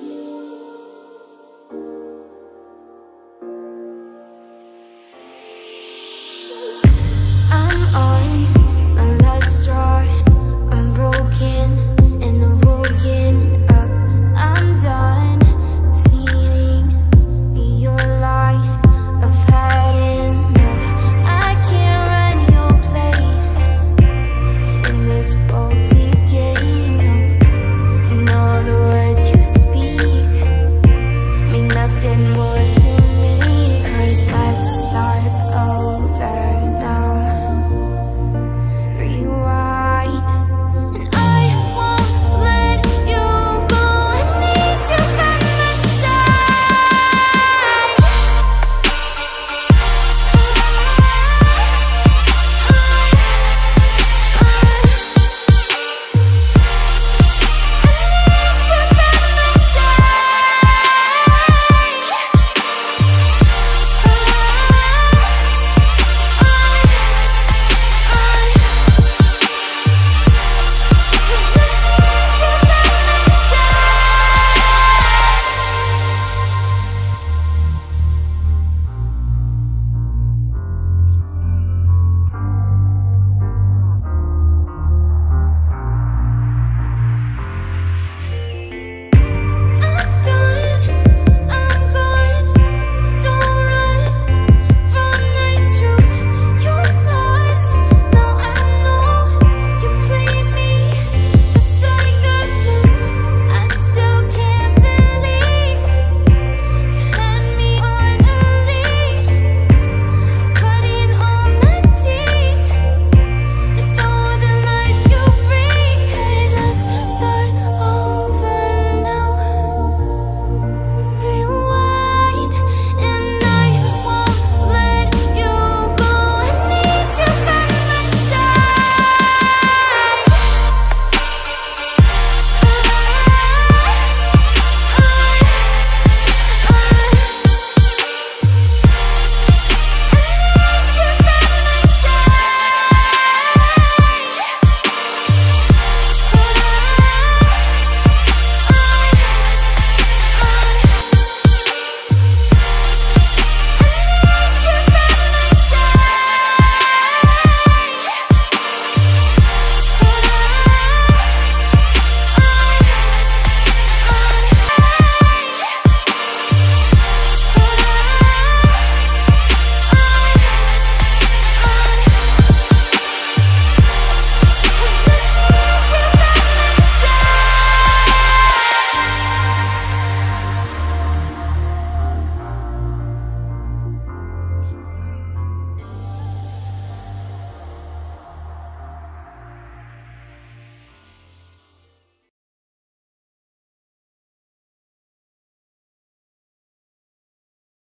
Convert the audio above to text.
I'm on